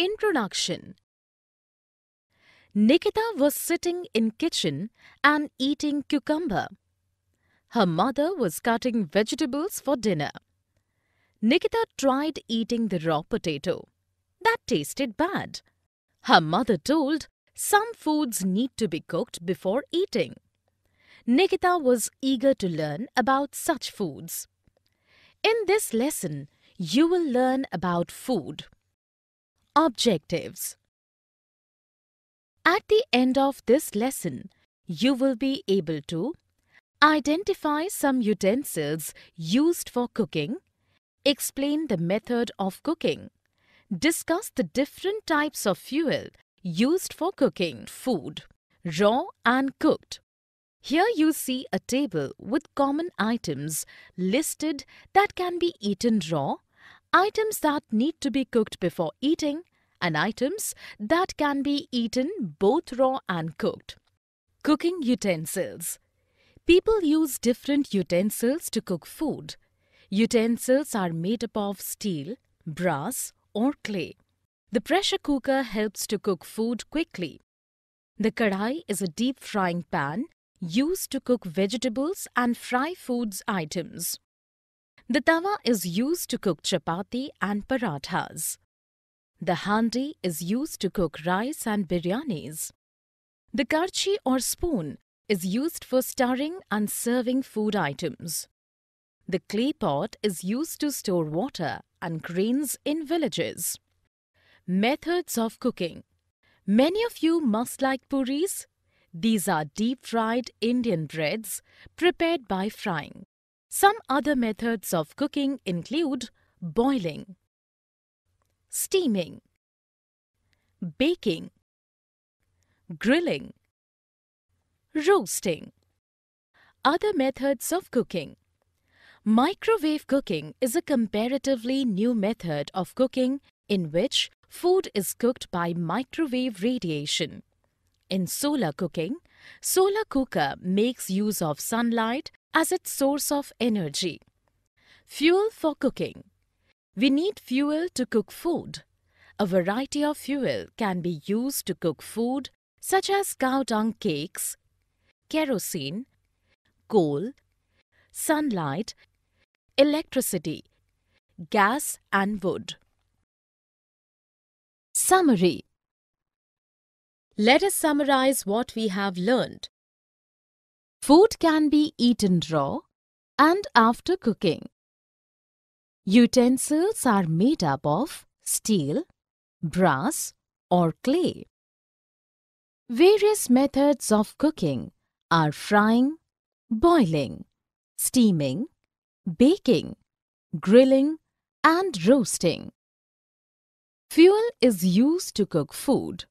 Introduction Nikita was sitting in kitchen and eating cucumber. Her mother was cutting vegetables for dinner. Nikita tried eating the raw potato. That tasted bad. Her mother told some foods need to be cooked before eating. Nikita was eager to learn about such foods. In this lesson, you will learn about food. Objectives At the end of this lesson, you will be able to identify some utensils used for cooking, explain the method of cooking, discuss the different types of fuel used for cooking food, raw and cooked. Here you see a table with common items listed that can be eaten raw, items that need to be cooked before eating, and items that can be eaten both raw and cooked. Cooking utensils. People use different utensils to cook food. Utensils are made up of steel, brass, or clay. The pressure cooker helps to cook food quickly. The kadai is a deep frying pan used to cook vegetables and fry foods items. The tawa is used to cook chapati and parathas. The handi is used to cook rice and biryanis. The karchi or spoon is used for stirring and serving food items. The clay pot is used to store water and grains in villages. Methods of cooking Many of you must like puris these are deep-fried Indian breads prepared by frying. Some other methods of cooking include boiling, steaming, baking, grilling, roasting. Other methods of cooking Microwave cooking is a comparatively new method of cooking in which food is cooked by microwave radiation. In solar cooking, solar cooker makes use of sunlight as its source of energy. Fuel for cooking. We need fuel to cook food. A variety of fuel can be used to cook food such as cow dung cakes, kerosene, coal, sunlight, electricity, gas and wood. Summary let us summarize what we have learned. Food can be eaten raw and after cooking. Utensils are made up of steel, brass or clay. Various methods of cooking are frying, boiling, steaming, baking, grilling and roasting. Fuel is used to cook food.